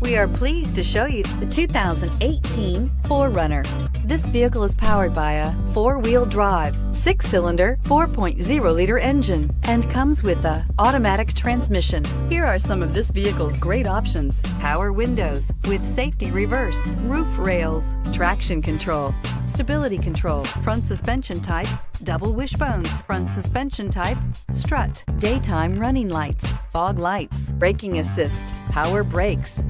We are pleased to show you the 2018 4Runner. This vehicle is powered by a four-wheel drive, six-cylinder, 4.0-liter engine, and comes with a automatic transmission. Here are some of this vehicle's great options. Power windows with safety reverse, roof rails, traction control, stability control, front suspension type, double wishbones, front suspension type, strut, daytime running lights, fog lights, braking assist, power brakes,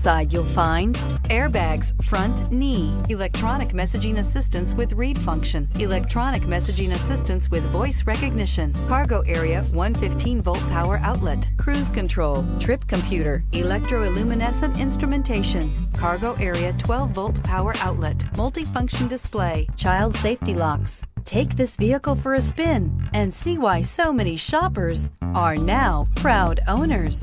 Inside you'll find airbags, front knee, electronic messaging assistance with read function, electronic messaging assistance with voice recognition, cargo area 115 volt power outlet, cruise control, trip computer, electroluminescent instrumentation, cargo area 12 volt power outlet, multifunction display, child safety locks. Take this vehicle for a spin and see why so many shoppers are now proud owners.